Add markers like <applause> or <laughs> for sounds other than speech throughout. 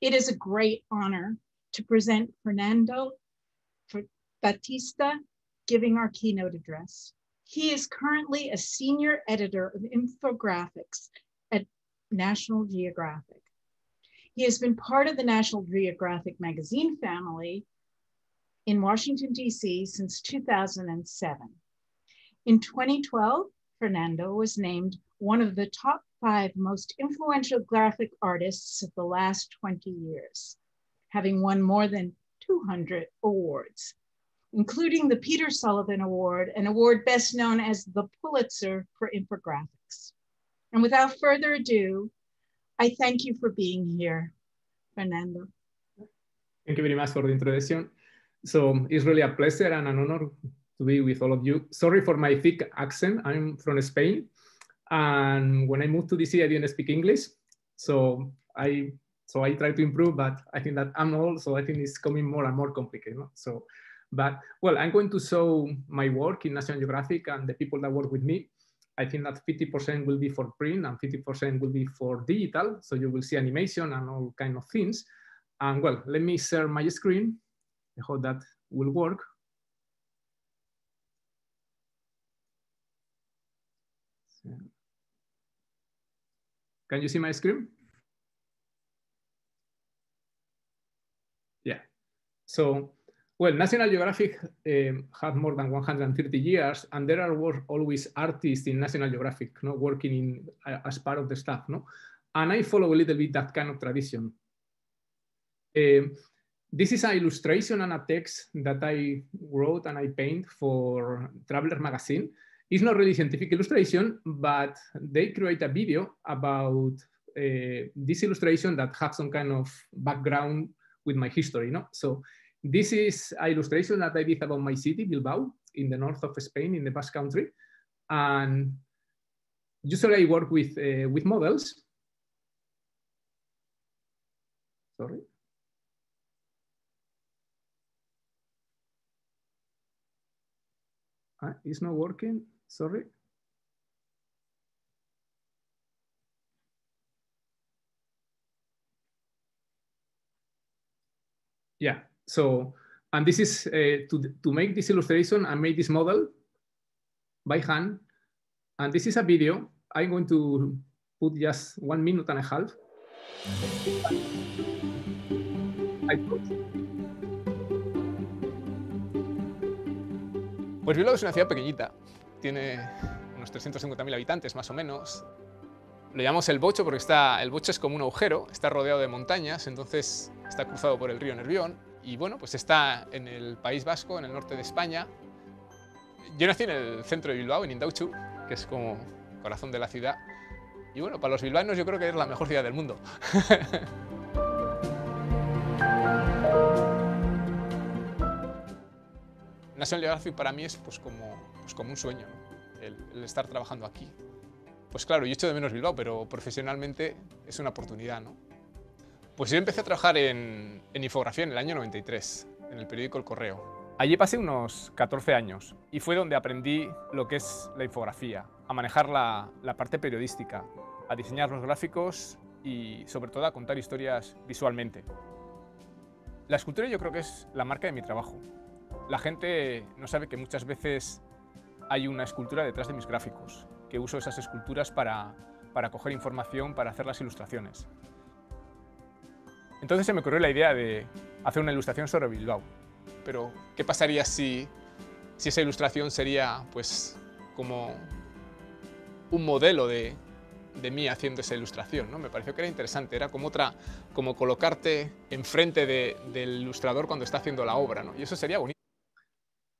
It is a great honor to present Fernando Baptista giving our keynote address. He is currently a senior editor of infographics at National Geographic. He has been part of the National Geographic magazine family in Washington, D.C. since 2007. In 2012, Fernando was named one of the top five most influential graphic artists of the last 20 years, having won more than 200 awards, including the Peter Sullivan Award, an award best known as the Pulitzer for Infographics. And without further ado, I thank you for being here, Fernando. Thank you very much for the introduction. So it's really a pleasure and an honor to be with all of you. Sorry for my thick accent. I'm from Spain. And when I moved to DC, I didn't speak English. So I so I try to improve, but I think that I'm old, so I think it's coming more and more complicated. No? So, but well, I'm going to show my work in National Geographic and the people that work with me. I think that 50% will be for print and 50% will be for digital. So you will see animation and all kind of things. And well, let me share my screen. I hope that will work. Can you see my screen? Yeah. So, well, National Geographic um, had more than 130 years, and there are always artists in National Geographic, no, working in uh, as part of the staff, no. And I follow a little bit that kind of tradition. Um, this is an illustration and a text that I wrote and I paint for Traveler magazine. It's not really scientific illustration, but they create a video about uh, this illustration that has some kind of background with my history. No? So this is an illustration that I did about my city, Bilbao, in the north of Spain, in the Basque Country. And usually I work with, uh, with models. Sorry. Uh, it's not working, sorry. Yeah, so, and this is uh, to, to make this illustration, I made this model by hand. And this is a video. I'm going to put just one minute and a half. Pues Bilbao es una ciudad pequeñita, tiene unos 350.000 habitantes más o menos. Lo llamamos el Bocho porque está, el Bocho es como un agujero, está rodeado de montañas, entonces está cruzado por el río Nervión y bueno, pues está en el País Vasco, en el norte de España. Yo nací en el centro de Bilbao, en Indauchu, que es como corazón de la ciudad. Y bueno, para los bilbaínos yo creo que es la mejor ciudad del mundo. <laughs> National Geographic para mí es pues como, pues como un sueño, el, estar trabajando aquí. Pues claro, yo echo de menos Bilbao, pero profesionalmente es una oportunidad. ¿no? Pues yo empecé a trabajar en, infografía en el año 93, en el periódico El Correo. Allí pasé unos 14 años y fue donde aprendí lo que es la infografía, a manejar la, la parte periodística, a diseñar los gráficos y sobre todo a contar historias visualmente. La escultura yo creo que es la marca de mi trabajo. La gente no sabe que muchas veces hay una escultura detrás de mis gráficos, que uso esas esculturas para, para coger información, para hacer las ilustraciones. Entonces se me ocurrió la idea de hacer una ilustración sobre Bilbao. Pero, ¿qué pasaría si, si esa ilustración sería pues, como un modelo de, de mí haciendo esa ilustración, ¿no? Me pareció que era interesante, era como otra, como colocarte enfrente de, del ilustrador cuando está haciendo la obra, ¿no? Y eso sería bonito.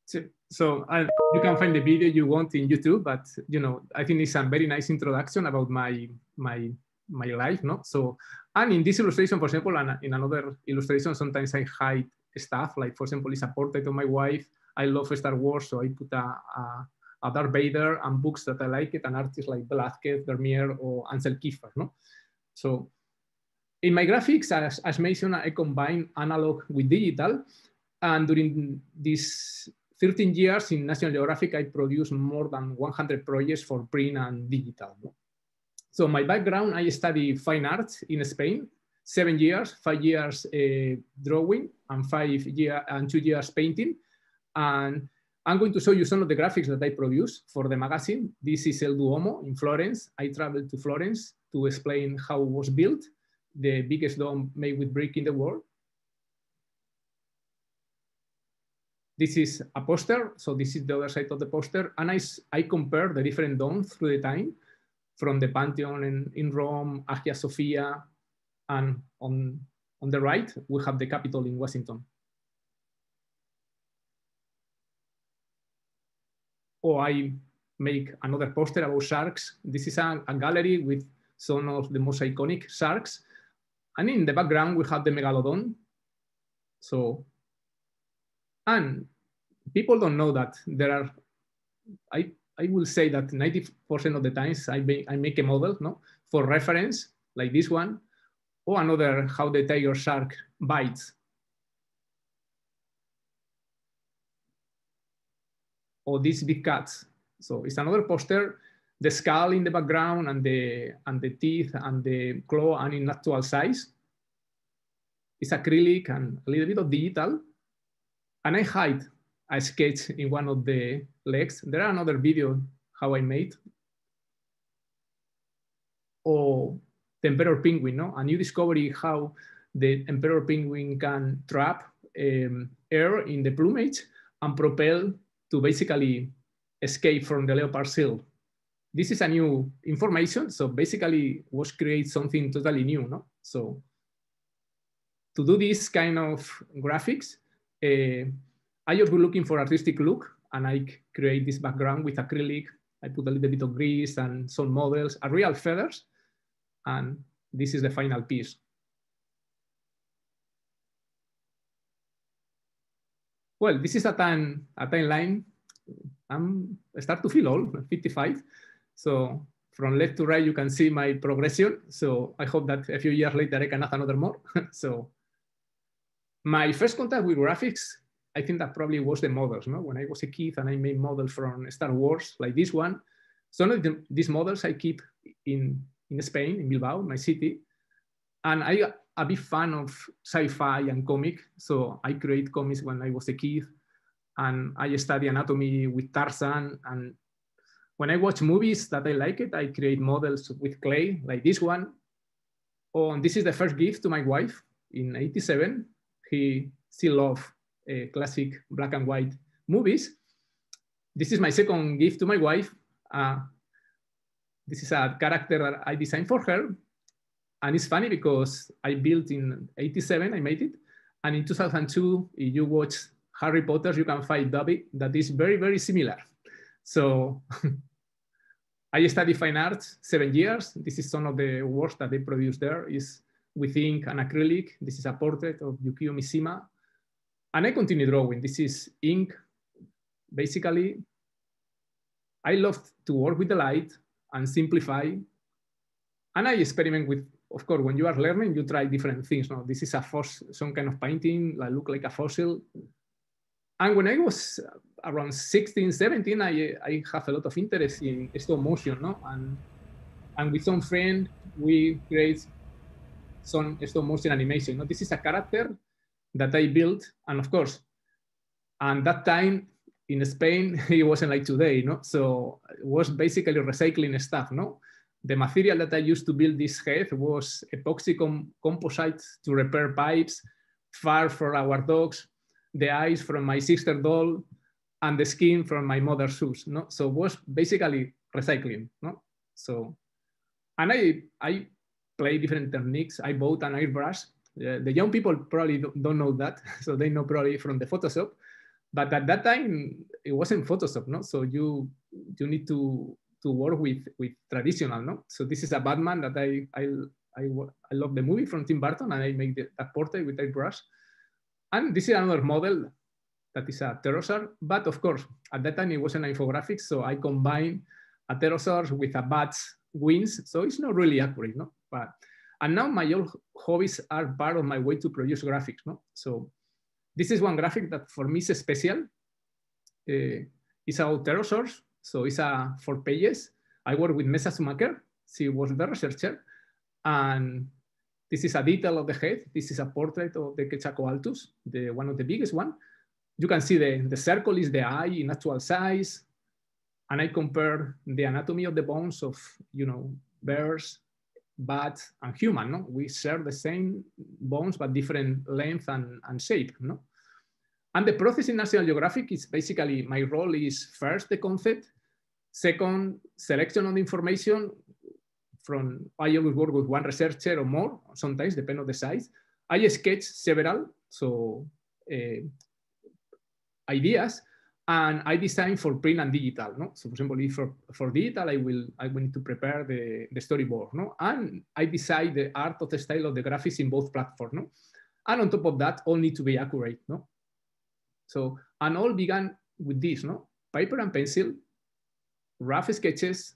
So, so uh, you can find the video you want in YouTube, but you know, I think it's a very nice introduction about my my my life, no? So, and in this illustration, for example, and in another illustration, sometimes I hide stuff. Like, for example, it's a portrait of my wife. I love Star Wars, so I put a, a, a Darth Vader and books that I like it, and artists like Velázquez, Vermeer, or Anselm Kiefer, no? So, in my graphics, as, as mentioned, I combine analog with digital, and during this 13 years in National Geographic, I produced more than 100 projects for print and digital. So my background, I study fine arts in Spain seven years, five years uh, drawing and five year and two years painting. And I'm going to show you some of the graphics that I produce for the magazine. This is El Duomo in Florence. I traveled to Florence to explain how it was built, the biggest dome made with brick in the world. This is a poster. So this is the other side of the poster. And I, I compare the different domes through the time from the Pantheon in, in Rome, Hagia Sophia, and on, on the right, we have the Capitol in Washington. Or I make another poster about sharks. This is a, a gallery with some of the most iconic sharks. And in the background, we have the megalodon. So, and people don't know that there are, I, I will say that 90% of the times I make, I make a model no, for reference, like this one, or another how the tiger shark bites. Or these big cats. So it's another poster, the skull in the background and the, and the teeth and the claw and in actual size. It's acrylic and a little bit of digital. And I hide a sketch in one of the legs. There are another video how I made. Or the emperor penguin, no? And you discover how the emperor penguin can trap um, air in the plumage and propel to basically escape from the leopard seal. This is a new information, so basically was create something totally new, no? So to do this kind of graphics, uh, I just was looking for artistic look and I create this background with acrylic. I put a little bit of grease and some models, a real feathers, and this is the final piece. Well, this is a time a timeline. I'm I start to feel old, 55. So from left to right, you can see my progression. So I hope that a few years later I can add another more. <laughs> so my first contact with graphics, I think that probably was the models. No? When I was a kid and I made models from Star Wars, like this one. Some of the, these models I keep in in Spain, in Bilbao, my city. And I a big fan of sci-fi and comic. So I create comics when I was a kid and I study anatomy with Tarzan. And when I watch movies that I like it, I create models with clay like this one. Oh, and this is the first gift to my wife in 87. He still loves uh, classic black and white movies. This is my second gift to my wife. Uh, this is a character that I designed for her. And it's funny because I built in 87, I made it. And in 2002, if you watch Harry Potter, you can find Dobby that is very, very similar. So <laughs> I studied fine arts seven years. This is some of the works that they produced there is with ink and acrylic. This is a portrait of Yukio Mishima. And I continue drawing. This is ink. Basically, I love to work with the light and simplify. And I experiment with, of course, when you are learning, you try different things. No, this is a fossil, some kind of painting that look like a fossil. And when I was around 16, 17, I, I have a lot of interest in stop motion, no? And, and with some friend, we create some stop motion animation. No? This is a character that I built, and of course, and that time in Spain, <laughs> it wasn't like today, no? So it was basically recycling stuff, no? The material that I used to build this head was epoxy com composite to repair pipes, fur for our dogs, the eyes from my sister doll, and the skin from my mother's shoes, no? So it was basically recycling, no? So, and I, I play different techniques. I bought an airbrush. Uh, the young people probably don't know that, <laughs> so they know probably from the Photoshop but at that time it wasn't Photoshop, no? So you you need to to work with with traditional, no? So this is a Batman that I I I, I love the movie from Tim Burton, and I make the, that portrait with airbrush. And this is another model that is a pterosaur, but of course at that time it wasn't an infographic, so I combine a pterosaur with a bat's wings, so it's not really accurate, no? But and now my old hobbies are part of my way to produce graphics, no? So this is one graphic that for me is special. Uh, it's about pterosaurs, so it's a four pages. I work with Mesa Schumacher. She was the researcher. And this is a detail of the head. This is a portrait of the Quetzalcoatlus, the one of the biggest one. You can see the, the circle is the eye in actual size. And I compare the anatomy of the bones of, you know, bears, bats, and human. No? We share the same bones, but different length and, and shape. No? And the process in National Geographic is basically my role is first the concept, second selection of the information, from I always work with one researcher or more, sometimes depend on the size. I sketch several so uh, ideas and I design for print and digital. No? So for example, if for, for digital, I will I will need to prepare the, the storyboard. No? And I decide the art of the style of the graphics in both platforms. No? And on top of that, all need to be accurate. No? So, and all began with this, no? Paper and pencil, rough sketches,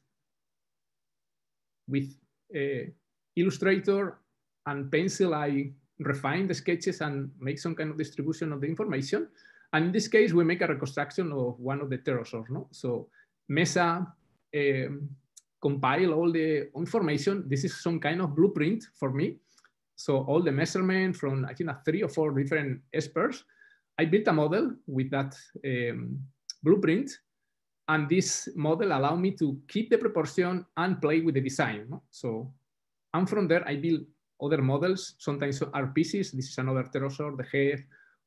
with uh, Illustrator and Pencil, I refine the sketches and make some kind of distribution of the information. And in this case, we make a reconstruction of one of the pterosaurs. No? So Mesa um, compile all the information. This is some kind of blueprint for me. So all the measurement from, I think, three or four different experts. I built a model with that um, blueprint and this model allowed me to keep the proportion and play with the design. No? So, and from there, I build other models. Sometimes are pieces. This is another pterosaur, the head,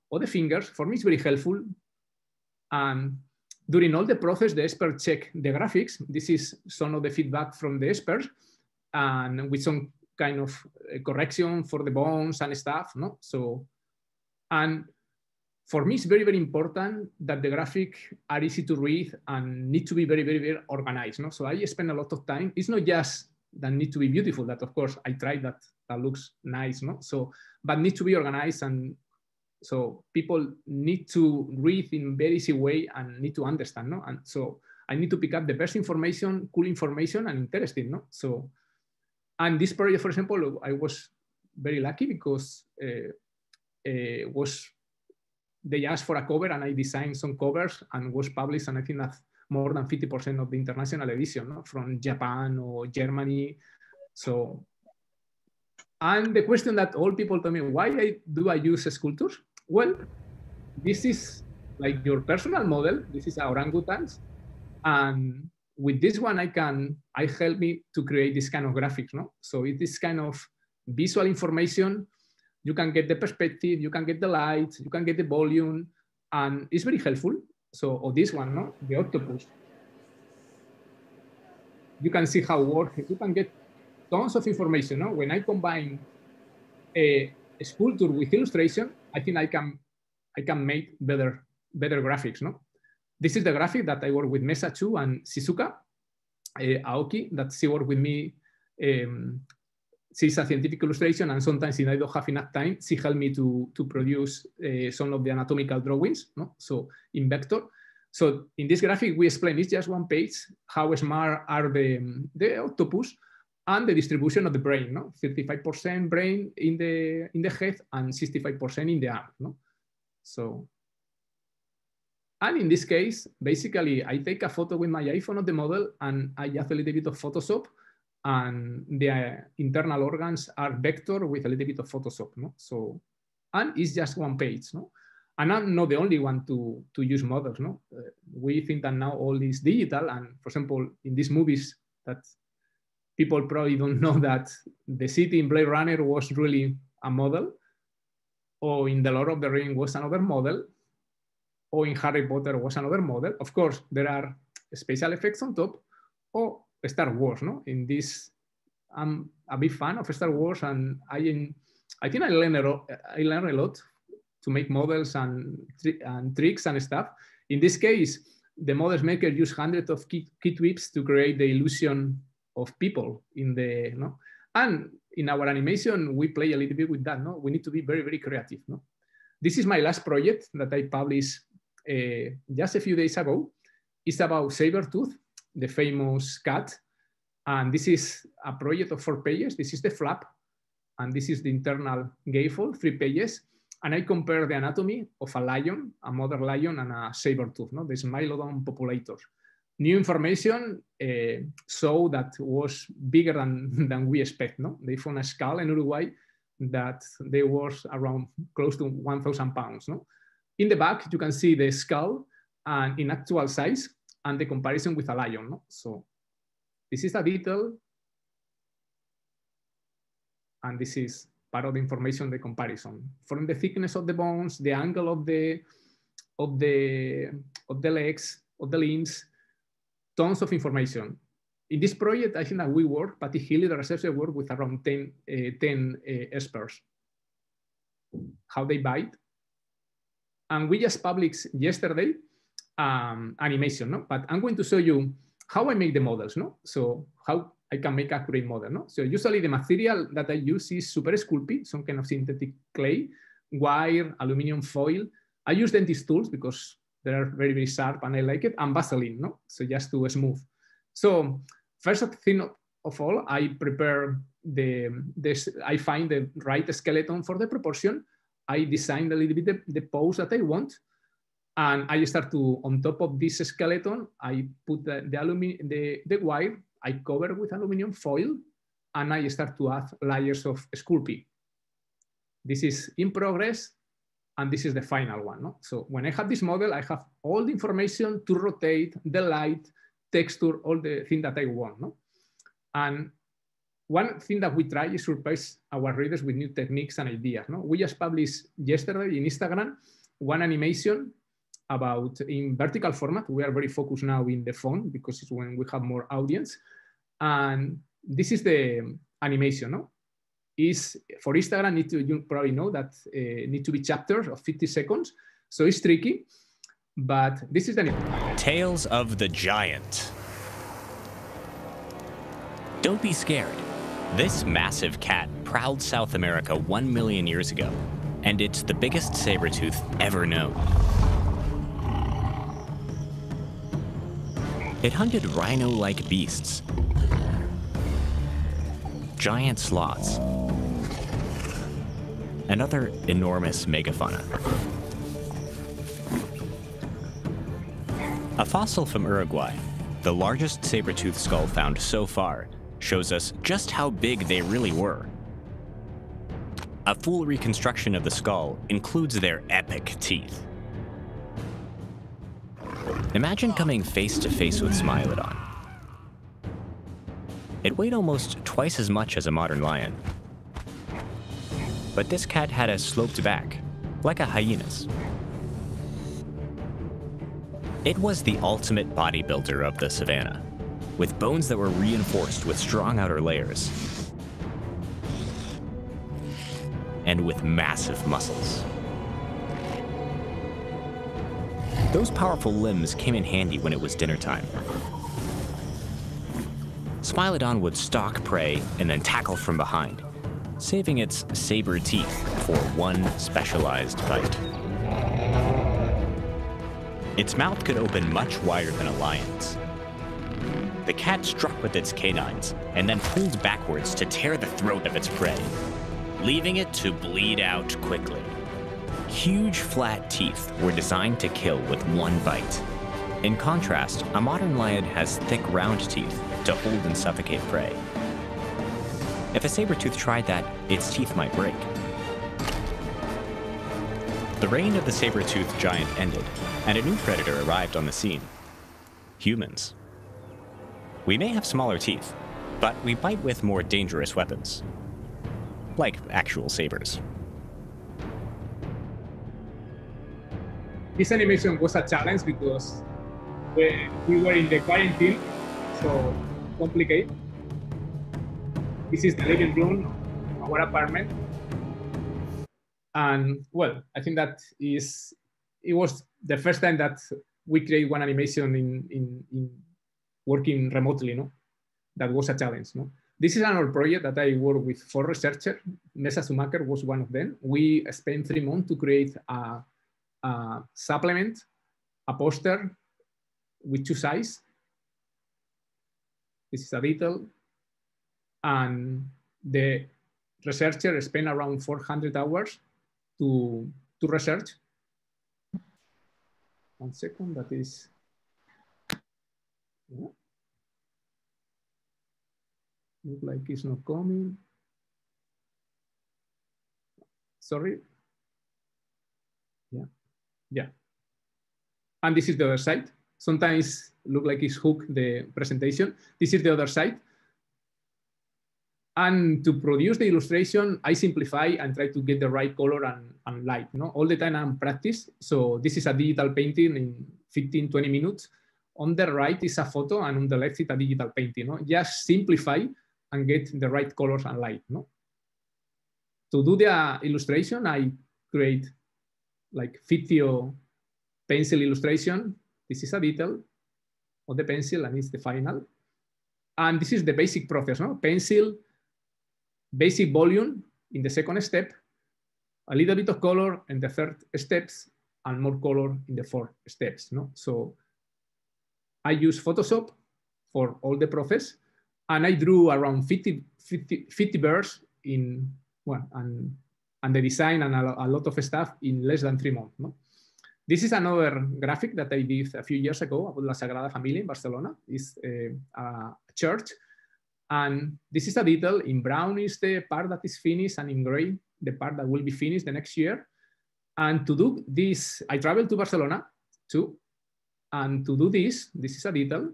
or the fingers. For me, it's very helpful. And during all the process, the expert check the graphics. This is some of the feedback from the expert and with some kind of uh, correction for the bones and stuff. No, so, and for me, it's very, very important that the graphic are easy to read and need to be very, very, very organized. No? So I spend a lot of time. It's not just that need to be beautiful, that of course I try that, that looks nice. No? So, but need to be organized. And so people need to read in very easy way and need to understand. No? And so I need to pick up the best information, cool information and interesting. No? So, and this project, for example, I was very lucky because uh, uh, was they asked for a cover and I designed some covers and was published and I think that's more than 50% of the international edition no? from Japan or Germany. So, and the question that all people tell me, why I, do I use sculptures? Well, this is like your personal model. This is orangutans. And with this one, I can, I help me to create this kind of graphics. No? So it is kind of visual information you can get the perspective, you can get the light, you can get the volume, and it's very helpful. So, or this one, no, the octopus. You can see how it works. You can get tons of information. No? When I combine a, a sculpture with illustration, I think I can I can make better better graphics. No, this is the graphic that I work with Mesa Chu and Shizuka uh, Aoki that she worked with me um, she's a scientific illustration, and sometimes if I don't have enough time, she helped me to, to produce uh, some of the anatomical drawings, no? so in vector. So in this graphic, we explain it's just one page, how smart are the, the octopus and the distribution of the brain, no? 35% brain in the, in the head and 65% in the arm. No? So, and in this case, basically, I take a photo with my iPhone of the model and I add a little bit of Photoshop and the internal organs are vector with a little bit of Photoshop. No? So, and it's just one page. No? And I'm not the only one to, to use models. No? Uh, we think that now all is digital. And for example, in these movies that people probably don't know that the city in Blade Runner was really a model, or in The Lord of the Ring was another model, or in Harry Potter was another model. Of course, there are special effects on top, or Star Wars, no? In this, I'm a big fan of Star Wars, and I, I think I learned a I learned a lot to make models and, and tricks and stuff. In this case, the models maker use hundreds of key, Q-tips to create the illusion of people in the, no? And in our animation, we play a little bit with that, no? We need to be very, very creative, no? This is my last project that I published uh, just a few days ago. It's about Sabertooth, the famous cat. And this is a project of four pages. This is the flap, and this is the internal gatefold, three pages. And I compare the anatomy of a lion, a mother lion, and a saber tooth, no? the Smilodon populators. New information uh, show that was bigger than, <laughs> than we expect. No? They found a skull in Uruguay that they was around close to 1,000 pounds. No? In the back, you can see the skull and in actual size and the comparison with a lion. No? So this is a detail. And this is part of the information, the comparison. From the thickness of the bones, the angle of the, of the, of the legs, of the limbs, tons of information. In this project, I think that we work, Patty Healy, the researcher, work with around 10, uh, 10 uh, experts. How they bite. And we just published yesterday um, animation, no? But I'm going to show you how I make the models, no? So how I can make accurate model, no? So usually the material that I use is super sculpey, some kind of synthetic clay, wire, aluminum foil. I use dentist tools because they are very, very sharp and I like it, and Vaseline, no? So just to smooth. So first thing of all, I prepare the, this, I find the right skeleton for the proportion. I design a little bit the, the pose that I want. And I start to, on top of this skeleton, I put the, the, aluminium, the, the wire, I cover with aluminum foil, and I start to add layers of Sculpey. This is in progress, and this is the final one. No? So when I have this model, I have all the information to rotate, the light, texture, all the thing that I want. No? And one thing that we try is surprise our readers with new techniques and ideas. No? We just published yesterday in Instagram one animation about in vertical format. We are very focused now in the phone because it's when we have more audience. And this is the animation. No? Is for Instagram need to you probably know that uh, need to be chapters of 50 seconds. So it's tricky, but this is the Tales of the Giant. Don't be scared. This massive cat prowled South America one million years ago, and it's the biggest saber tooth ever known. It hunted rhino-like beasts, giant sloths, and other enormous megafauna. A fossil from Uruguay, the largest saber-tooth skull found so far, shows us just how big they really were. A full reconstruction of the skull includes their epic teeth. Imagine coming face to face with Smilodon. It weighed almost twice as much as a modern lion. But this cat had a sloped back, like a hyena's. It was the ultimate bodybuilder of the savannah, with bones that were reinforced with strong outer layers, and with massive muscles. Those powerful limbs came in handy when it was dinner time. Smilodon would stalk prey and then tackle from behind, saving its saber teeth for one specialized bite. Its mouth could open much wider than a lion's. The cat struck with its canines and then pulled backwards to tear the throat of its prey, leaving it to bleed out quickly. Huge flat teeth were designed to kill with one bite. In contrast, a modern lion has thick round teeth to hold and suffocate prey. If a saber-tooth tried that, its teeth might break. The reign of the saber-toothed giant ended, and a new predator arrived on the scene. Humans. We may have smaller teeth, but we bite with more dangerous weapons. Like actual sabers. this animation was a challenge because we, we were in the quarantine, so complicated. This is the living room, of our apartment. And well, I think that is it was the first time that we create one animation in, in, in working remotely, no? That was a challenge, no? This is another project that I work with four researchers. Mesa Schumacher was one of them. We spent three months to create a a supplement, a poster with two sides. This is a detail. And the researcher spent around 400 hours to, to research. One second, that is. Yeah. Look like it's not coming. sorry. Yeah, yeah. And this is the other side. Sometimes look like it's hook the presentation. This is the other side. And to produce the illustration, I simplify and try to get the right color and, and light. No? All the time I'm practice. So this is a digital painting in 15, 20 minutes. On the right is a photo and on the left is a digital painting. No? Just simplify and get the right colors and light. No? To do the illustration, I create like Fitio pencil illustration. This is a detail of the pencil and it's the final. And this is the basic process, no? Pencil, basic volume in the second step, a little bit of color in the third steps, and more color in the fourth steps. No? So I use Photoshop for all the process, and I drew around 50, 50, 50 birds in, well, and, and the design and a, a, lot of stuff in less than three months. No? This is another graphic that I did a few years ago about La Sagrada Familia in Barcelona. It's uh, a church and this is a detail. In brown is the part that is finished and in gray, the part that will be finished the next year. And to do this, I traveled to Barcelona too. And to do this, this is a detail.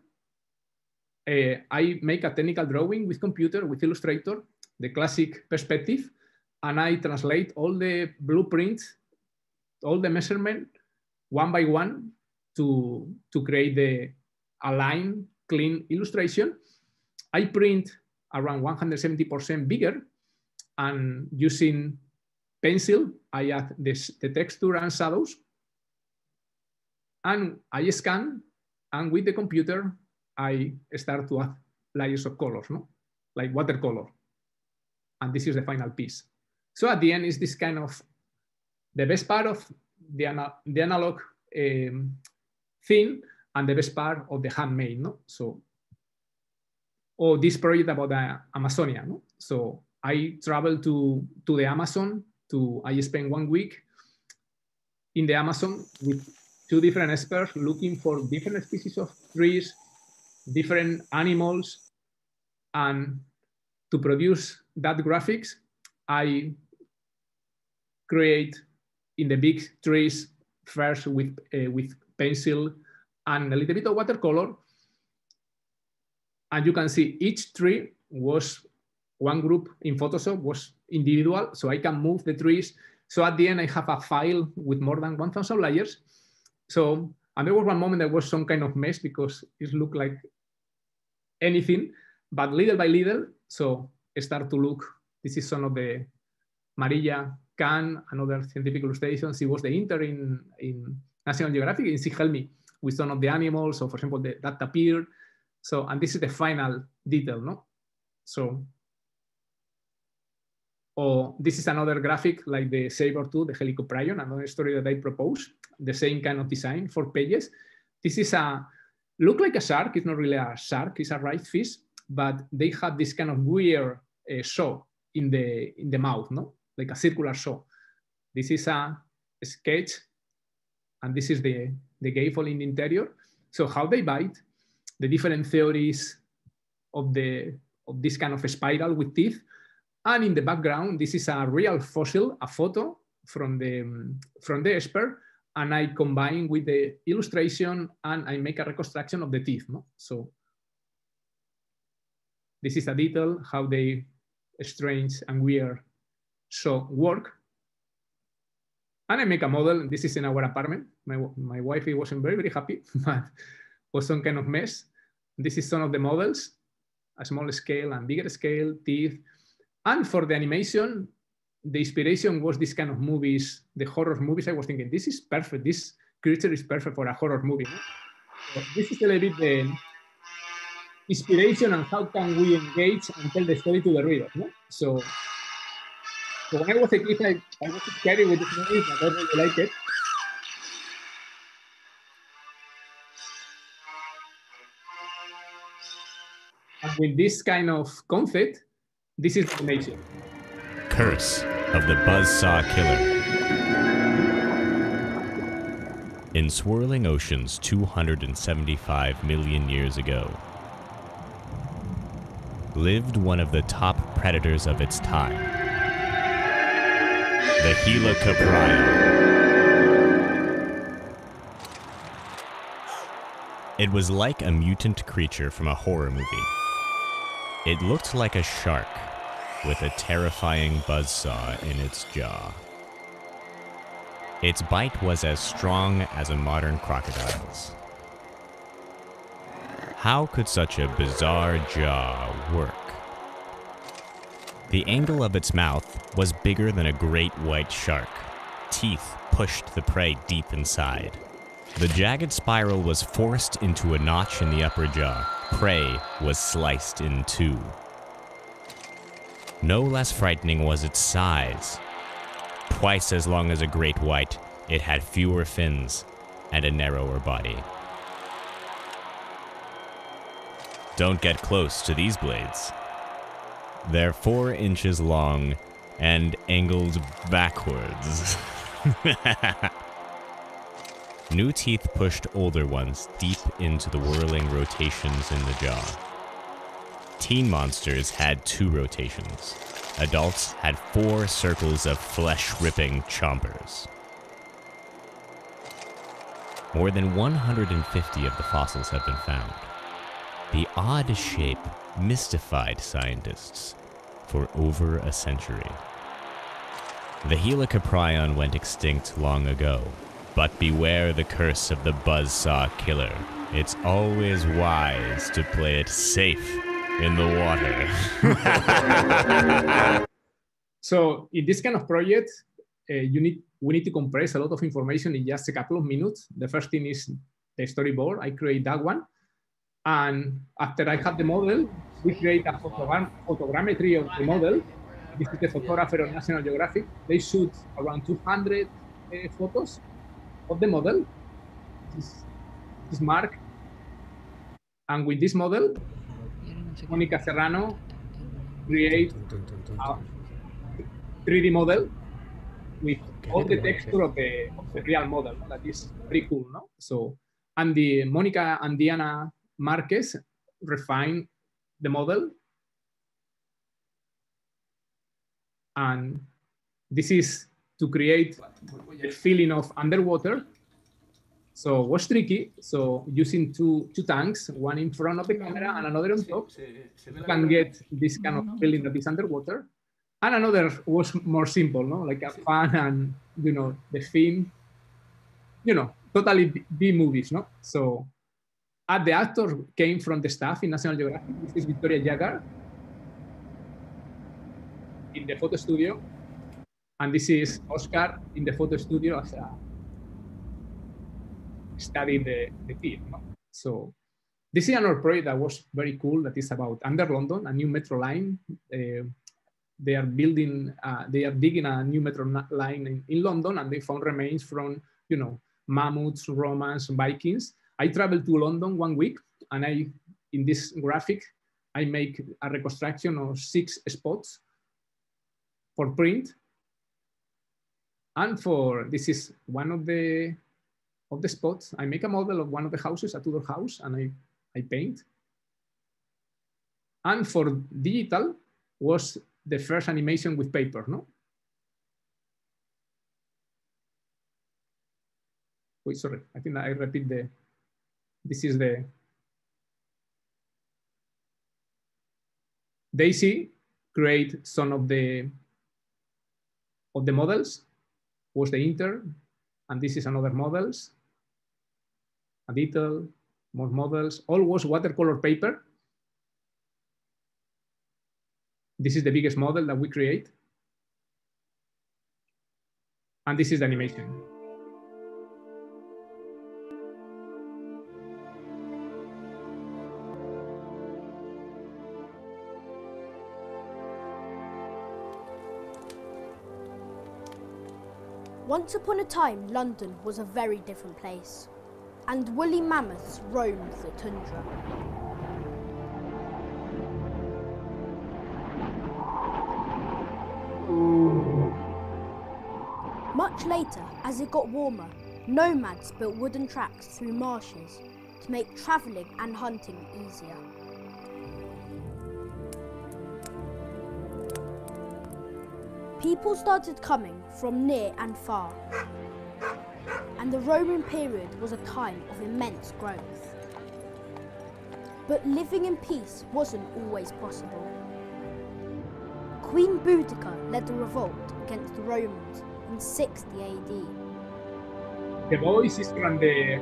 Uh, I make a technical drawing with computer, with Illustrator, the classic perspective, and I translate all the blueprints, all the measurement, one by one to, to create the aligned, clean illustration. I print around 170% bigger and using pencil, I add this, the texture and shadows and I scan and with the computer, I start to add layers of colors, no? like watercolor. And this is the final piece. So at the end is this kind of, the best part of the, ana the analog um, thing and the best part of the handmade. No? So or this project about the Amazonia. No? So I traveled to, to the Amazon, to, I spent one week in the Amazon with two different experts looking for different species of trees, different animals, and to produce that graphics, I create in the big trees first with, uh, with pencil and a little bit of watercolor, and you can see each tree was one group in Photoshop was individual, so I can move the trees. So at the end, I have a file with more than 1,000 layers. So, and there was one moment there was some kind of mess because it looked like anything, but little by little, so start to look, this is some of the Marilla Khan, another scientific illustrations. She was the intern in, in National Geographic, and she helped me with some of the animals. So for example, the, that appeared. So, and this is the final detail, no? So, or this is another graphic like the Sabertooth, the Helicoprion, another story that I propose, the same kind of design, four pages. This is a, look like a shark, it's not really a shark, it's a ratfish, but they have this kind of weird uh, shaw in the, in the mouth, no? Like a circular shaw. This is a sketch, and this is the, the gavel in the interior. So how they bite, the different theories of, the, of this kind of spiral with teeth. And in the background, this is a real fossil, a photo from the, from the expert, and I combine with the illustration and I make a reconstruction of the teeth. No? So this is a detail, how they strange and weird so work. And I make a model, this is in our apartment. My, my wife wasn't very, very happy, <laughs> but was some kind of mess. This is some of the models, a small scale and bigger scale, teeth. And for the animation, the inspiration was this kind of movies, the horror movies. I was thinking, this is perfect. This creature is perfect for a horror movie. So this is a little bit the inspiration and how can we engage and tell the story to the reader. No? So, so when I was a kid, I, I was scared with this movie, but I really like it. With this kind of concept, this is animation. Curse of the Buzzsaw Killer. In swirling oceans 275 million years ago, lived one of the top predators of its time. the Helicoprion. It was like a mutant creature from a horror movie. It looked like a shark with a terrifying buzzsaw in its jaw. Its bite was as strong as a modern crocodile's. How could such a bizarre jaw work? The angle of its mouth was bigger than a great white shark. Teeth pushed the prey deep inside. The jagged spiral was forced into a notch in the upper jaw. Prey was sliced in two. No less frightening was its size. Twice as long as a great white, it had fewer fins and a narrower body. Don't get close to these blades. They're four inches long and angled backwards. <laughs> New teeth pushed older ones deep into the whirling rotations in the jaw. Teen monsters had two rotations. Adults had four circles of flesh ripping chompers. More than 150 of the fossils have been found. The odd shape mystified scientists for over a century. The Helicoprion went extinct long ago, but beware the curse of the buzzsaw killer. It's always wise to play it safe in the water. <laughs> so in this kind of project, uh, you need we need to compress a lot of information in just a couple of minutes. The first thing is the storyboard. I create that one. And after I have the model, we create a photogram photogrammetry of the model. This is the photographer of National Geographic. They shoot around 200 uh, photos of the model. This, this mark. And with this model, Monica Serrano create a 3D model with all the texture of the, of the real model. That is very cool, no? So, and the Monica and Diana Marques refine the model. And this is to create a feeling of underwater. So was tricky. So using two, two tanks, one in front of the camera and another on top, you can get this kind of feeling that is underwater. And another was more simple, no? Like a fun and, you know, the theme, you know, totally B movies, no? So uh, the actor came from the staff in National Geographic. This is Victoria Jaggar in the photo studio. And this is Oscar in the photo studio as a studying the, the team. No? So this is another project that was very cool that is about under London, a new metro line. Uh, they are building, uh, they are digging a new metro line in, in London and they found remains from, you know, mammoths, Romans, Vikings. I traveled to London one week and I, in this graphic, I make a reconstruction of six spots for print. And for, this is one of the, of the spots. I make a model of one of the houses, a Tudor house, and I, I paint. And for digital was the first animation with paper, no? Wait, sorry, I think I repeat the, this is the, Daisy create some of the, of the models, was the intern, and this is another models, a detail, more models, all was watercolor paper. This is the biggest model that we create. And this is the animation. Once upon a time, London was a very different place, and woolly mammoths roamed the tundra. Much later, as it got warmer, nomads built wooden tracks through marshes to make travelling and hunting easier. People started coming from near and far, and the Roman period was a time of immense growth. But living in peace wasn't always possible. Queen Boudica led a revolt against the Romans in 60 AD. The voice is from the.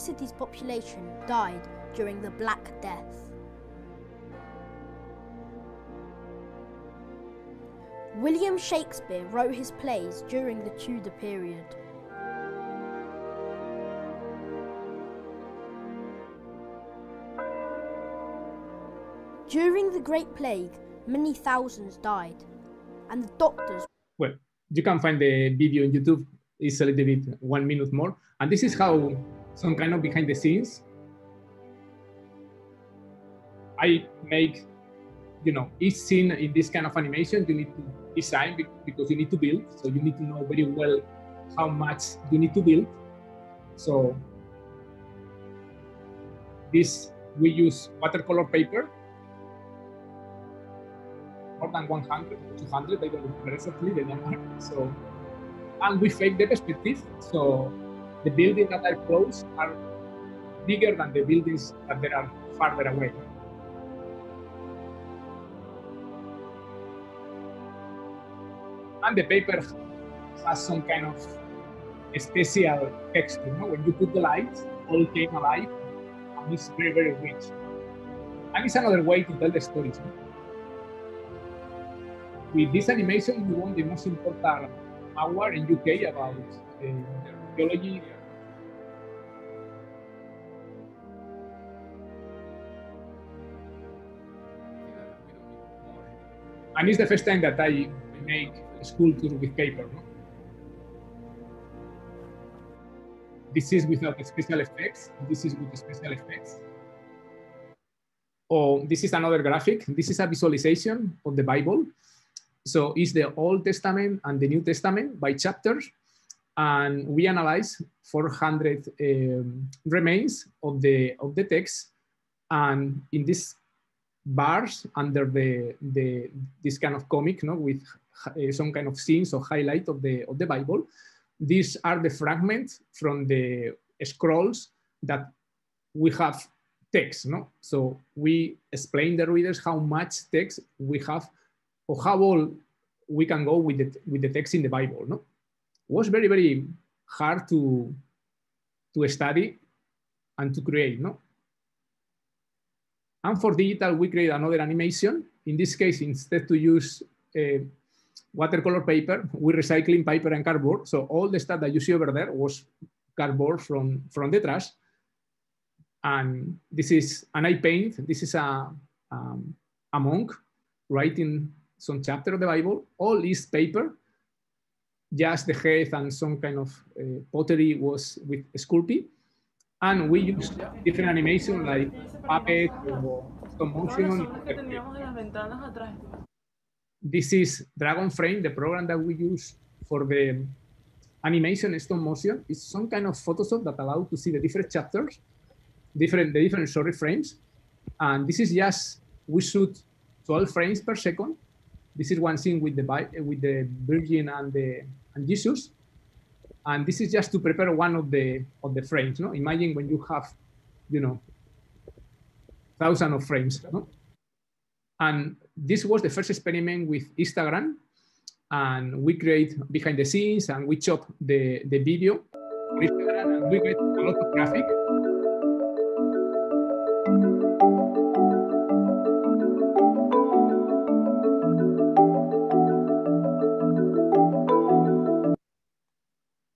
City's population died during the Black Death. William Shakespeare wrote his plays during the Tudor period. During the Great Plague, many thousands died, and the doctors Well, you can find the video on YouTube. It's a little bit one minute more. And this is how some kind of behind the scenes. I make, you know, each scene in this kind of animation, you need to design because you need to build. So you need to know very well how much you need to build. So this, we use watercolor paper more than 100 200 i don't remember exactly the number so and we fake the perspective so the buildings that are close are bigger than the buildings that they are farther away and the paper has some kind of special texture you know when you put the light all came alive and it's very very rich and it's another way to tell the stories you know? with this animation, we won the most important award in UK about uh, And it's the first time that I make sculpture with paper. No? This is without special effects. This is with special effects. Oh, this is another graphic. This is a visualization of the Bible. So it's the Old Testament and the New Testament by chapters. And we analyze 400 um, remains of the, of the text. And in these bars under the, the, this kind of comic no, with uh, some kind of scenes or highlight of the, of the Bible, these are the fragments from the scrolls that we have text. No? So we explain the readers how much text we have or how all we can go with the, with the text in the Bible. No, was very very hard to to study and to create. No, and for digital we create another animation. In this case, instead to use uh, watercolor paper, <laughs> we recycling paper and cardboard. So all the stuff that you see over there was cardboard from from the trash. And this is an I paint. This is a um, a monk writing some chapter of the Bible, all is paper. Just the head and some kind of uh, pottery was with Sculpey. And we used different animation like puppet or stop motion. This is Dragonframe, the program that we use for the animation stop motion. It's some kind of Photoshop that allows to see the different chapters, different the different story frames. And this is just we shoot 12 frames per second this is one scene with the with the Virgin and the and Jesus, and this is just to prepare one of the of the frames. No, imagine when you have, you know, thousand of frames. No? And this was the first experiment with Instagram, and we create behind the scenes and we chop the the video Instagram, and we get a lot of traffic.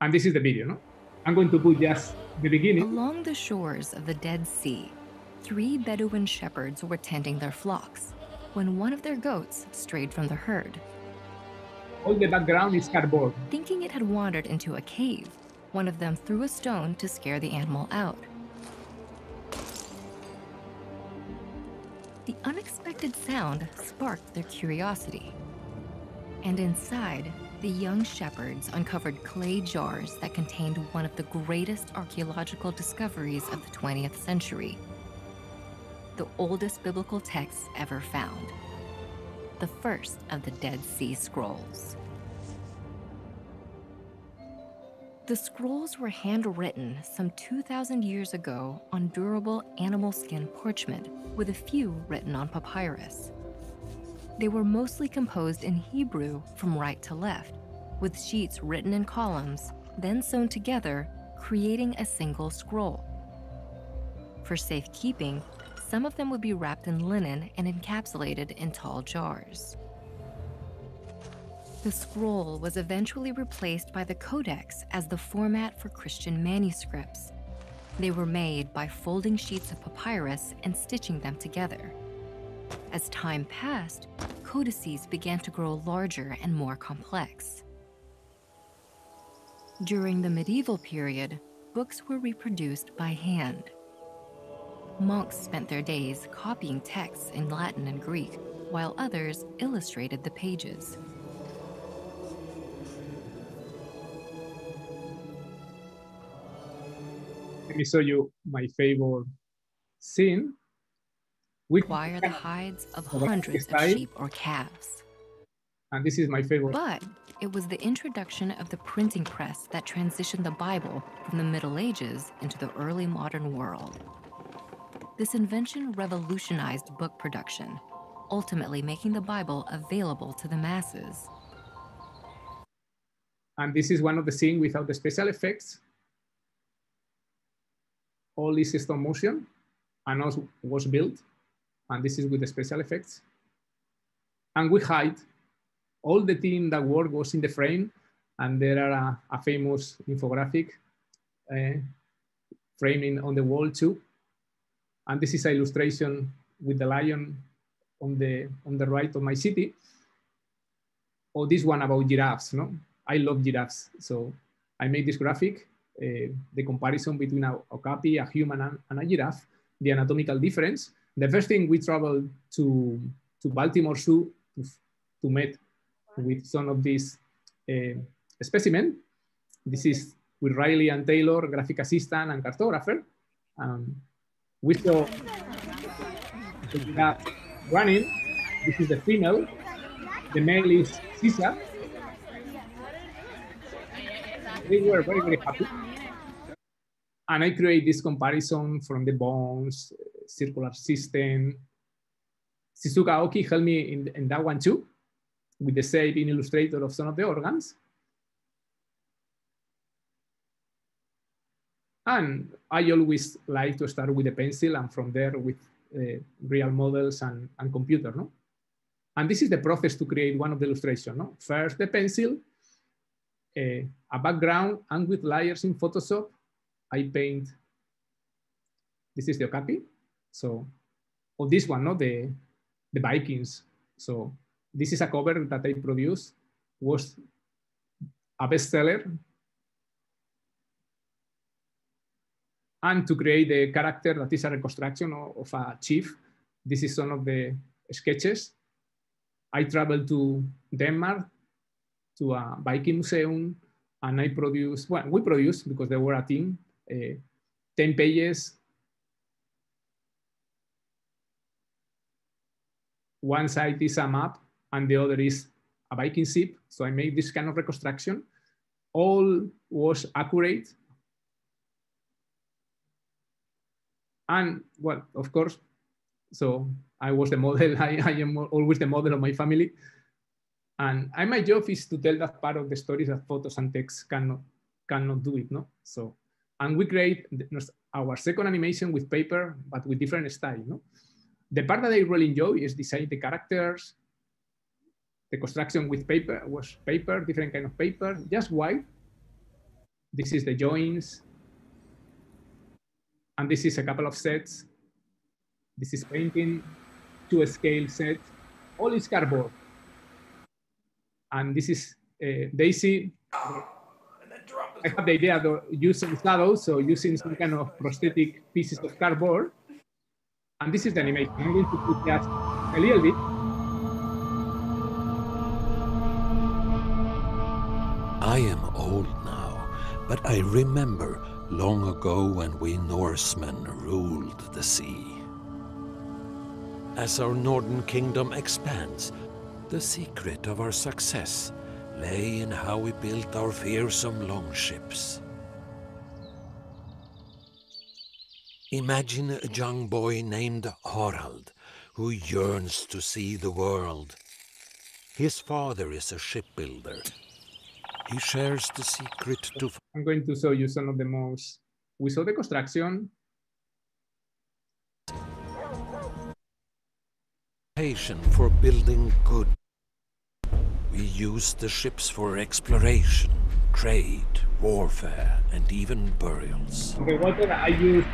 And this is the video, no? I'm going to put just the beginning. Along the shores of the Dead Sea, Three Bedouin shepherds were tending their flocks when one of their goats strayed from the herd. All the background is cardboard. Thinking it had wandered into a cave, one of them threw a stone to scare the animal out. The unexpected sound sparked their curiosity. And inside, the young shepherds uncovered clay jars that contained one of the greatest archaeological discoveries of the 20th century the oldest biblical texts ever found, the first of the Dead Sea Scrolls. The scrolls were handwritten some 2,000 years ago on durable animal skin parchment, with a few written on papyrus. They were mostly composed in Hebrew from right to left, with sheets written in columns, then sewn together, creating a single scroll. For safekeeping, some of them would be wrapped in linen and encapsulated in tall jars. The scroll was eventually replaced by the Codex as the format for Christian manuscripts. They were made by folding sheets of papyrus and stitching them together. As time passed, codices began to grow larger and more complex. During the medieval period, books were reproduced by hand. Monks spent their days copying texts in Latin and Greek, while others illustrated the pages. Let me show you my favorite scene. We Wire the hides of hundreds of sheep or calves. and this is my favorite. But it was the introduction of the printing press that transitioned the Bible from the Middle Ages into the early modern world. This invention revolutionized book production, ultimately making the Bible available to the masses. and this is one of the scenes without the special effects. All is stop motion and also was built. And this is with the special effects. And we hide all the team that work was in the frame. And there are a, a famous infographic uh, framing on the wall too. And this is an illustration with the lion on the, on the right of my city. Or this one about giraffes, no? I love giraffes. So I made this graphic, uh, the comparison between a okapi, a human, and a giraffe, the anatomical difference. The first thing we traveled to, to Baltimore Zoo to, to meet with some of these uh, specimen. This is with Riley and Taylor, graphic assistant and cartographer. Um, we saw giraffe running. This is the female. The male is Caesar they were very, very happy. And I create this comparison from the bones, circular system. Shizuka Aoki helped me in, in that one too, with the saving illustrator of some of the organs. And I always like to start with a pencil and from there with uh, real models and, and computer, no? And this is the process to create one of the illustration, no? First the pencil, a, a background and with layers in Photoshop, I paint, this is the Okapi. So, or this one, no, the, the Vikings. So this is a cover that I produced, was a bestseller. And to create the character that is a reconstruction of, of a chief, this is one of the sketches. I traveled to Denmark to a Viking museum, and I produced, well, we produced, because there were a team, uh, 10 pages. One side is a map, and the other is a Viking ship. So I made this kind of reconstruction. All was accurate. And well, of course, so I was the model, <laughs> I, I am always the model of my family. And I, my job is to tell that part of the stories that photos and text cannot, cannot do it, no? So, and we create our second animation with paper, but with different style, no? The part that I really enjoy is design the characters, the construction with paper was paper, different kind of paper, just white. This is the joints. And this is a couple of sets This is painting to a scale set. All is cardboard. And this is uh, Daisy. I have the idea of using shadows, so using some kind of prosthetic pieces of cardboard. And this is the animation. I'm going to put just a little bit. I am old now, but I remember long ago when we Norsemen ruled the sea. As our northern kingdom expands, the secret of our success lay in how we built our fearsome longships. Imagine a young boy named Harald who yearns to see the world. His father is a shipbuilder. He shares the secret to I'm going to show you some of the most. We saw the construction. patient for building good. We used the ships for exploration, trade, warfare, and even burials. The water, I used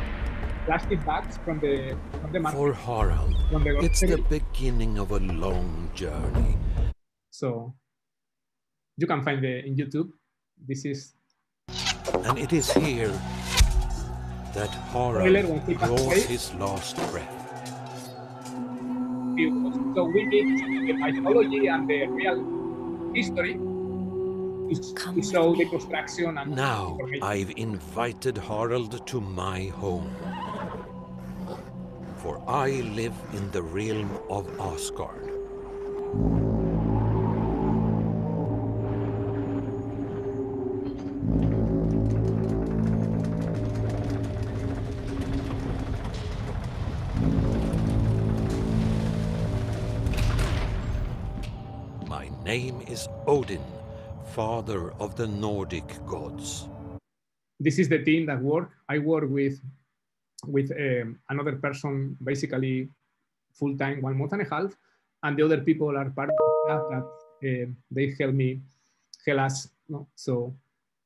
plastic bags from the from the market. For Harald, From the it's the beginning of a long journey. So you can find the in YouTube. This is And it is here that Harald Spoiler, when he passed draws away. his last breath. so we need the mythology and the real history to, to show the construction and Now. I've invited Harald to my home. For I live in the realm of Asgard. My name is Odin, father of the Nordic gods. this is the team that work. I work with with um, another person, basically full time, one month and a half, and the other people are part of that. that uh, they help me, help us. So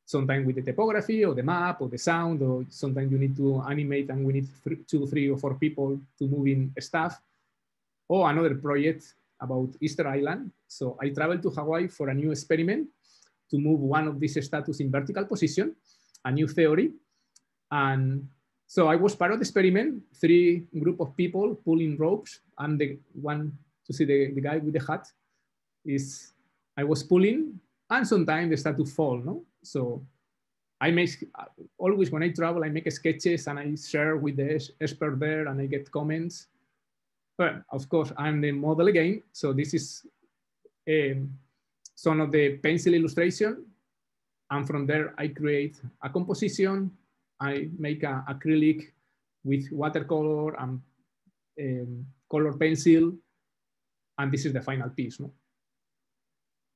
sometimes with the topography or the map or the sound, or sometimes you need to animate and we need three, two, three, or four people to move in stuff. Or another project about Easter Island. So I traveled to Hawaii for a new experiment to move one of these statues in vertical position a new theory. And so I was part of the experiment, three group of people pulling ropes. I'm the one to see the, the guy with the hat is I was pulling and sometimes they start to fall, no? So I make, always when I travel, I make sketches and I share with the expert there and I get comments. But of course, I'm the model again. So this is um, some of the pencil illustration and from there I create a composition. I make an acrylic with watercolor and um, color pencil, and this is the final piece. No?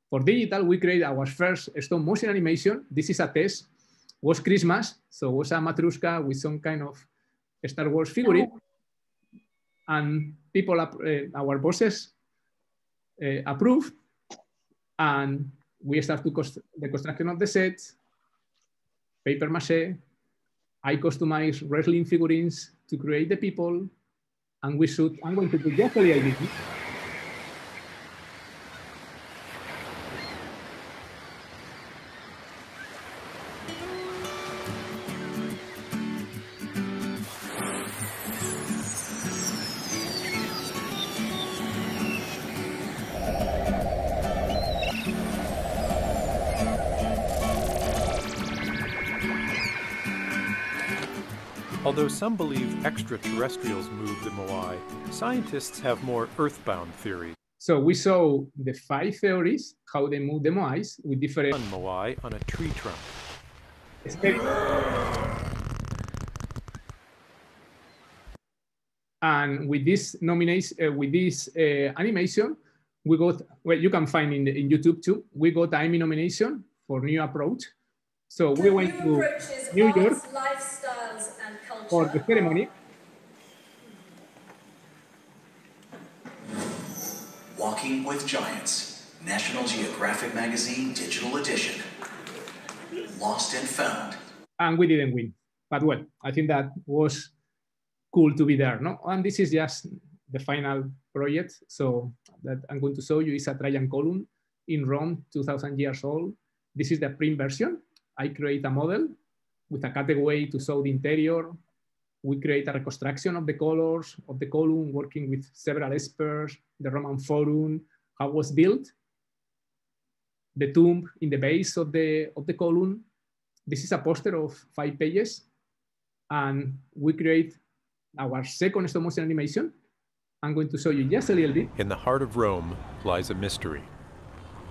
For digital, we create our first stop motion animation. This is a test. It Was Christmas, so was a matryoshka with some kind of Star Wars figurine, and people, uh, our bosses, uh, approved, and we start to cost the construction of the set, paper mache. I customize wrestling figurines to create the people, and we shoot. I'm going to do little some believe extraterrestrials moved the Moai, scientists have more earthbound theories. So we saw the five theories how they move the Moais with different One Moai on a tree trunk. And with this nomination, uh, with this uh, animation, we got well. You can find in, the, in YouTube too. We got Emmy nomination for new approach. So we went to New arts, York lifestyles, and culture. for the ceremony. Walking with Giants, National Geographic Magazine Digital Edition. Lost and Found. and we didn't win. But well, I think that was cool to be there. No, and this is just the final project. So that I'm going to show you is a Trajan column in Rome, 2000 years old. This is the print version. I create a model with a cutaway to show the interior. We create a reconstruction of the colors of the column, working with several experts, the Roman Forum, how was built, the tomb in the base of the, of the column. This is a poster of five pages. And we create our second stop motion animation. I'm going to show you just a little bit. In the heart of Rome lies a mystery.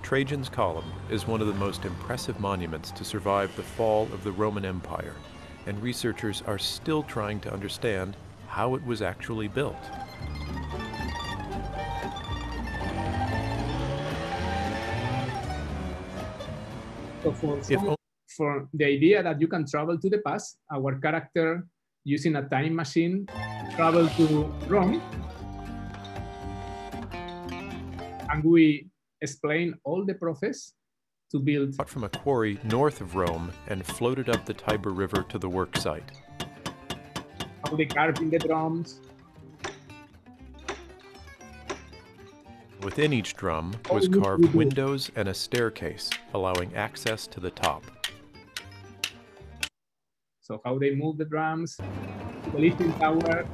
Trajan's Column is one of the most impressive monuments to survive the fall of the Roman Empire, and researchers are still trying to understand how it was actually built. So for, some, for the idea that you can travel to the past, our character using a time machine travel to Rome, and we explain all the process to build. Brought from a quarry north of Rome and floated up the Tiber River to the work site. How they carved in the drums. Within each drum was carved windows and a staircase, allowing access to the top. So how they move the drums, the lifting tower.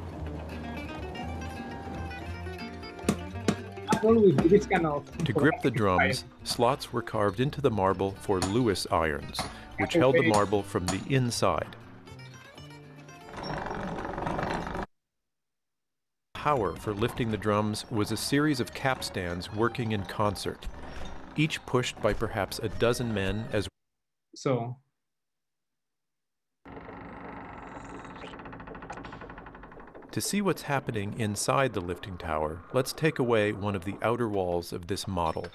To grip the drums, slots were carved into the marble for Lewis irons, which held the marble from the inside. Power for lifting the drums was a series of capstans working in concert, each pushed by perhaps a dozen men as so To see what's happening inside the lifting tower, let's take away one of the outer walls of this model.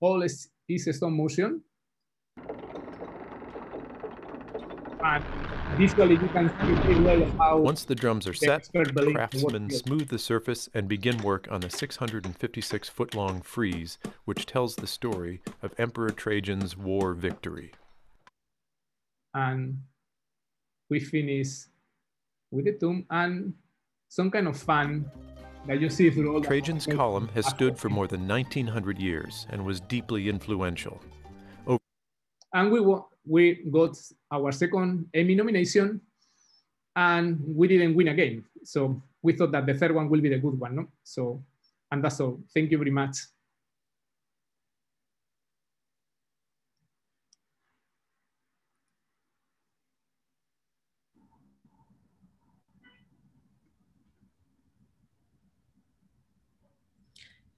All is, is stop motion. And visually you can see well how Once the drums are set, the craftsmen smooth the surface and begin work on the 656 foot long frieze, which tells the story of Emperor Trajan's war victory. And we finish with the tomb and some kind of fun that you see through all Trajan's <laughs> column has stood for more than 1900 years and was deeply influential. Over and we we got our second Emmy nomination and we didn't win again. So we thought that the third one will be the good one. No? So, and that's all. Thank you very much.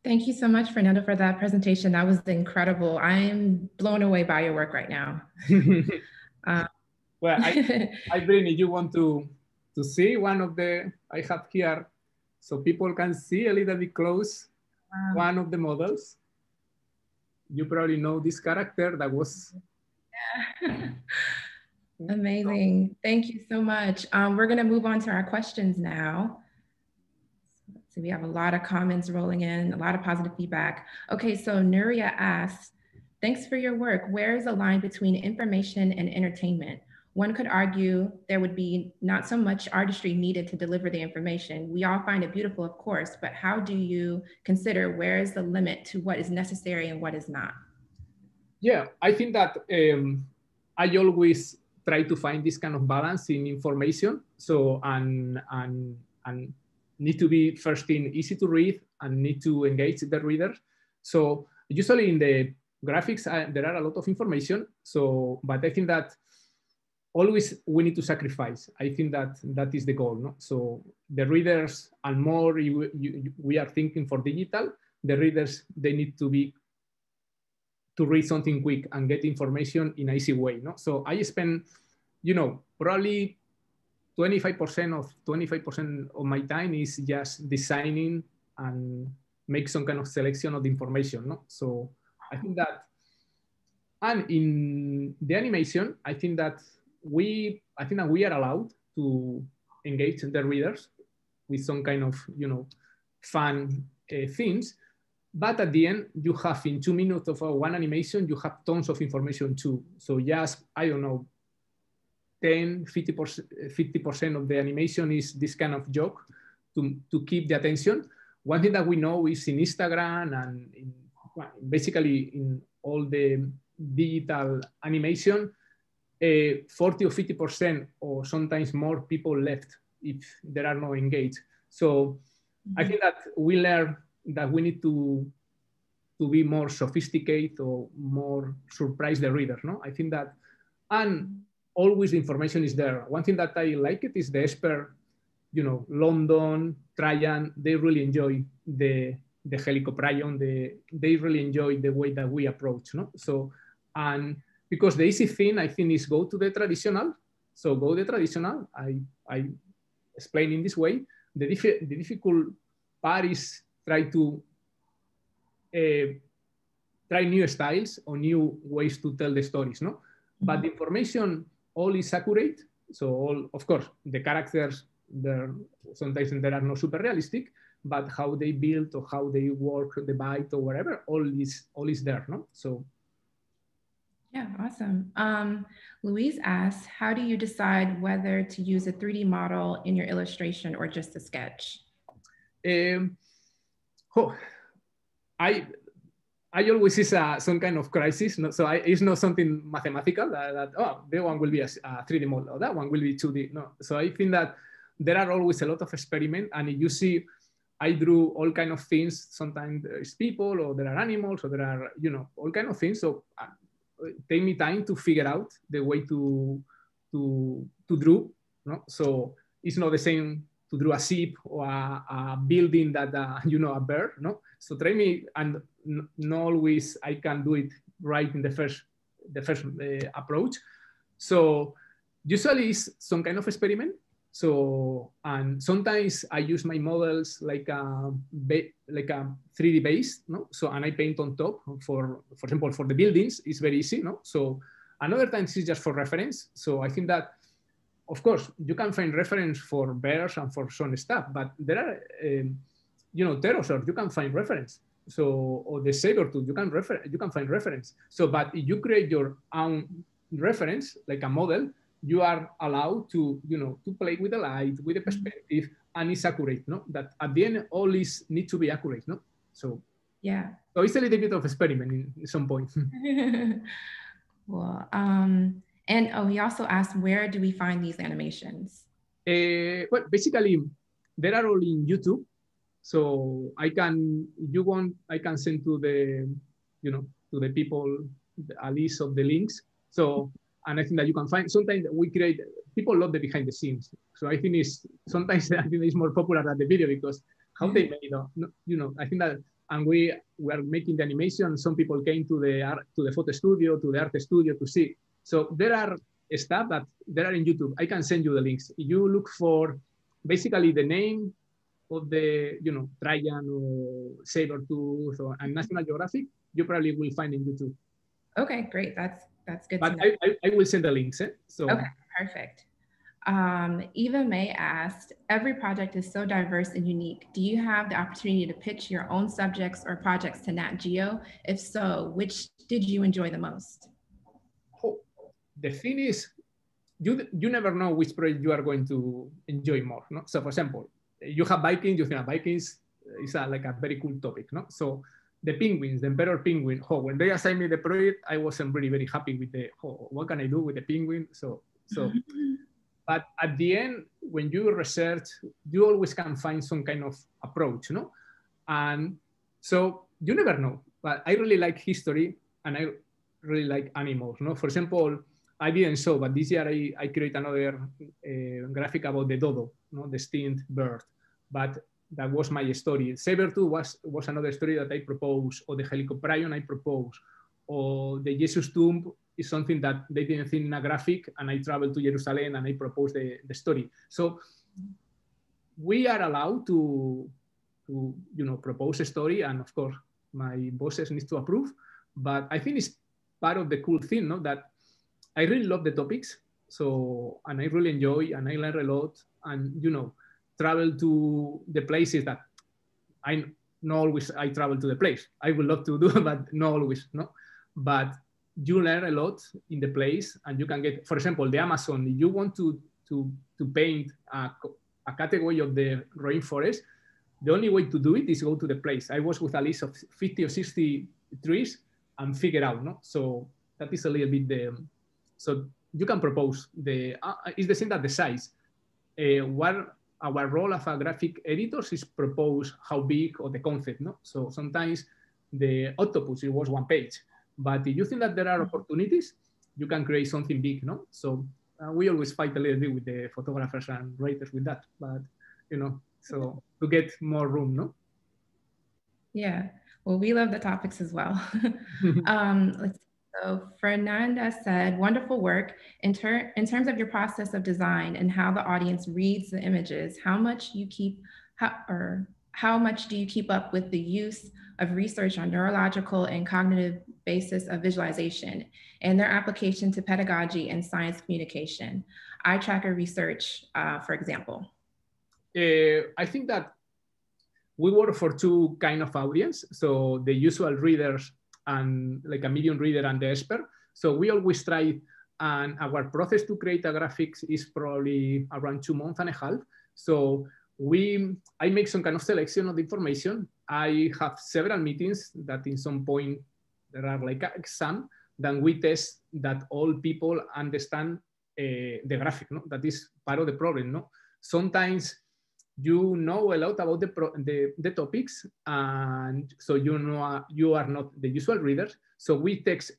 Thank you so much, Fernando, for that presentation. That was incredible. I'm blown away by your work right now. <laughs> uh, well, I, <laughs> I really you want to, to see one of the, I have here, so people can see a little bit close, um, one of the models. You probably know this character that was. Yeah. <laughs> Amazing. Thank you so much. Um, we're going to move on to our questions now. So we have a lot of comments rolling in, a lot of positive feedback. Okay, so Nuria asks, thanks for your work. Where is the line between information and entertainment? One could argue there would be not so much artistry needed to deliver the information. We all find it beautiful, of course, but how do you consider where is the limit to what is necessary and what is not? Yeah, I think that um, I always try to find this kind of balance in information. So, and, and, and need to be first thing easy to read and need to engage the reader. So usually in the graphics, uh, there are a lot of information. So, but I think that always we need to sacrifice. I think that that is the goal. No? So the readers and more you, you, we are thinking for digital, the readers, they need to be to read something quick and get information in an easy way. No? So I spend, you know, probably 25% of 25% of my time is just designing and make some kind of selection of the information. No? So I think that, and in the animation, I think that we, I think that we are allowed to engage the readers with some kind of, you know, fun uh, themes. But at the end, you have in two minutes of uh, one animation, you have tons of information too. So just, I don't know, 10, 50%, 50% of the animation is this kind of joke to, to keep the attention. One thing that we know is in Instagram and in, basically in all the digital animation, uh, 40 or 50% or sometimes more people left if there are no engaged. So mm -hmm. I think that we learn that we need to to be more sophisticated or more surprise the reader. No, I think that, and always the information is there. One thing that I like it is the Esper, you know, London, Trajan, they really enjoy the the Helicoprion, the, they really enjoy the way that we approach. No? So, and because the easy thing I think is go to the traditional. So go the traditional. I, I explain in this way. The, the difficult part is try to uh, try new styles or new ways to tell the stories, no? But the information all is accurate. So all, of course, the characters, there sometimes they are not super realistic, but how they build or how they work the bite or whatever, all is all is there, no? So yeah, awesome. Um, Louise asks, how do you decide whether to use a 3D model in your illustration or just a sketch? Um, oh, I I always see a, some kind of crisis. No? So I, it's not something mathematical that, that, oh, that one will be a, a 3D model, or that one will be 2D. No. So I think that there are always a lot of experiment. And you see, I drew all kind of things. Sometimes there's people, or there are animals, or there are, you know, all kind of things. So uh, take me time to figure out the way to to to draw. No? So it's not the same to draw a ship or a, a building that uh, <laughs> you know a bird. No, so try me, and not always I can do it right in the first the first uh, approach. So usually it's some kind of experiment. So and sometimes I use my models like a like a 3D base, no? So and I paint on top for for example for the buildings it's very easy, no? So another times it's just for reference. So I think that of course you can find reference for bears and for some stuff, but there are um, you know, pterosaur, you can find reference. So, or the saber tooth, you can refer, you can find reference. So, but if you create your own reference, like a model, you are allowed to, you know, to play with the light, with the mm-hmm. perspective, and it's accurate, no? That at the end, all is need to be accurate, no? So, yeah. So it's a little bit of experiment in some point. <laughs> <laughs> well, um, and oh, he also asked, where do we find these animations? Uh, well, basically, there are all in YouTube. So I can, you want, I can send to the, you know, to the people a list of the links. So, and I think that you can find, sometimes we create, people love the behind the scenes. So I think it's, sometimes <laughs> I think it's more popular than the video because how they mm-hmm. made, it, you know, I think that, and we were making the animation. Some people came to the art, to the photo studio, to the art studio to see. So there are stuff that there are in YouTube. I can send you the links. You look for basically the name, of the, you know, Trajan or Sabertooth or and National Geographic, you probably will find in YouTube. Okay, great. That's that's good. But I, I, I, will send the links. Eh? So okay, perfect. Um, Eva May asked, every project is so diverse and unique. Do you have the opportunity to pitch your own subjects or projects to Nat Geo? If so, which did you enjoy the most? Oh, the thing is, you, you never know which project you are going to enjoy more. No? So for example, you have Vikings, you think Vikings uh, is a, like a very cool topic, no? So the penguins, the emperor penguin, oh, when they assigned me the project, I wasn't really very happy with the, oh, what can I do with the penguin? So, so, <laughs> but at the end, when you research, you always can find some kind of approach, no? And so you never know, but I really like history and I really like animals, no? For example, I didn't show, but this year I, I create another uh, graphic about the dodo, no, the extinct bird. But that was my story. Sabertooth was, was another story that I proposed, or the Helicoprion I proposed, or the Jesus tomb is something that they didn't think in a graphic, and I traveled to Jerusalem and I proposed the, the story. So we are allowed to, to you know, propose a story, and of course, my bosses need to approve. But I think it's part of the cool thing, no? That I really love the topics. So, and I really enjoy and I learn a lot and, you know, travel to the places that I not always I travel to the place. I would love to do, <laughs> but not always, no. But you learn a lot in the place and you can get, for example, the Amazon, if you want to, to, to paint a, a category of the rainforest, the only way to do it is go to the place. I was with a list of 50 or 60 trees and figure out, no? So that is a little bit the, so you can propose the, uh, it's the same that the size. Uh, what our role as a graphic editors is propose how big or the concept, no? So sometimes the octopus, it was one page. But if you think that there are opportunities, you can create something big, no? So uh, we always fight a little bit with the photographers and writers with that, but you know, so to get more room, no? Yeah, well, we love the topics as well. <laughs> <laughs> um, let's so Fernanda said, wonderful work. In, ter in terms of your process of design and how the audience reads the images, how much you keep, how, or how much do you keep up with the use of research on neurological and cognitive basis of visualization and their application to pedagogy and science communication? Eye tracker research, uh, for example. Uh, I think that we work for two kind of audience. So the usual readers and like a medium reader and the expert. So we always try, and our process to create a graphics is probably around two months and a half. So we, I make some kind of selection of the information. I have several meetings that in some point there are like exam. Then we test that all people understand uh, the graphic. No, that is part of the problem. No, sometimes you know a lot about the, pro, the, the, topics and so you know you are not the usual readers so we text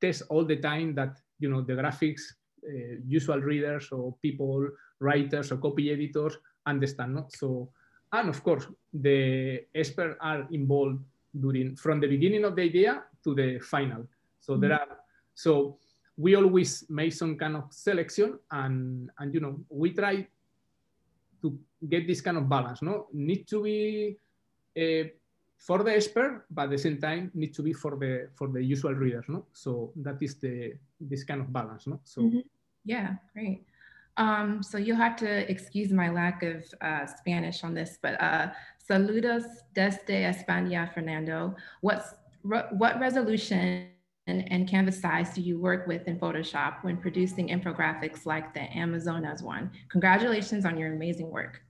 test all the time that you know the graphics uh, usual readers or people writers or copy editors understand no? so and of course the experts are involved during from the beginning of the idea to the final so mm -hmm. there are so we always make some kind of selection and and you know we try to get this kind of balance. No, need to be uh, for the expert, but at the same time need to be for the for the usual readers. No, so that is the this kind of balance. No, so mm -hmm. yeah, great. Um, so you'll have to excuse my lack of uh, Spanish on this, but uh, saludos desde España, Fernando. What's what resolution and, canvas size do you work with in Photoshop when producing infographics like the Amazonas one? Congratulations on your amazing work.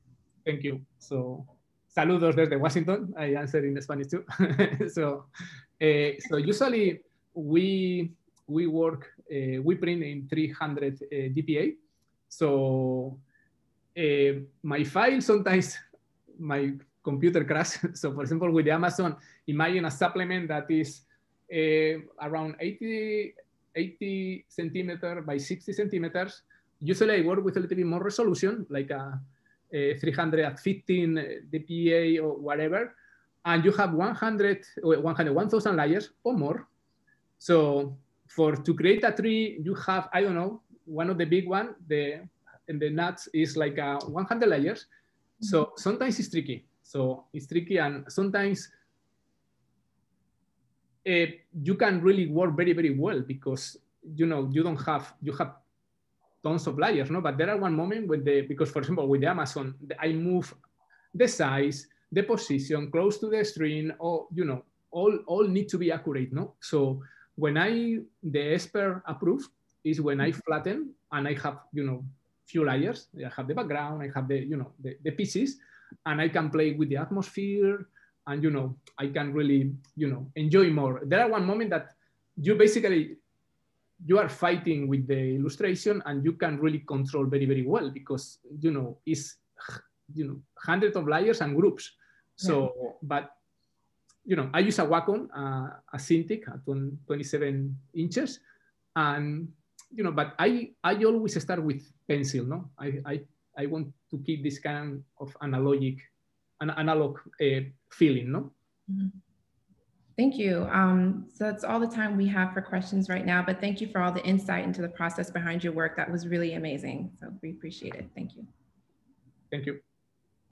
Thank you. So, saludos desde Washington. I answered in Spanish too. <laughs> so, uh, so usually we we work uh, we print in 300 uh, dpa. So my file sometimes my computer crash. <laughs> So for example, with Amazon, imagine a supplement that is Uh, around 80, 80 centimeter by 60 centimeters. Usually I work with a little bit more resolution, like a, a 315 dpa or whatever. And you have 100, 100 1,000 layers or more. So for to create a tree, you have, I don't know, one of the big one, the, and the nuts is like a 100 layers. So mm-hmm. sometimes it's tricky. So it's tricky and sometimes uh, you can really work very, very well because, you know, you don't have, you have tons of layers, no? But there are one moment when the, because for example, with the Amazon, I move the size, the position close to the screen, or, you know, all, all need to be accurate, no? So when I, the expert approve is when I flatten and I have, you know, few layers. I have the background, I have the, you know, the, the pieces, and I can play with the atmosphere, and you know i can really you know enjoy more. There are one moment that you basically you are fighting with the illustration and you can really control very very well because you know it's you know hundreds of layers and groups. So yeah. but you know i use a wacom uh, a cintiq at 27 inches. And you know but i i always start with pencil no? I i, I want to keep this kind of analogic an analog uh, feeling, no? Mm-hmm. Thank you. Um, so that's all the time we have for questions right now, but thank you for all the insight into the process behind your work. That was really amazing. So we appreciate it. Thank you. Thank you.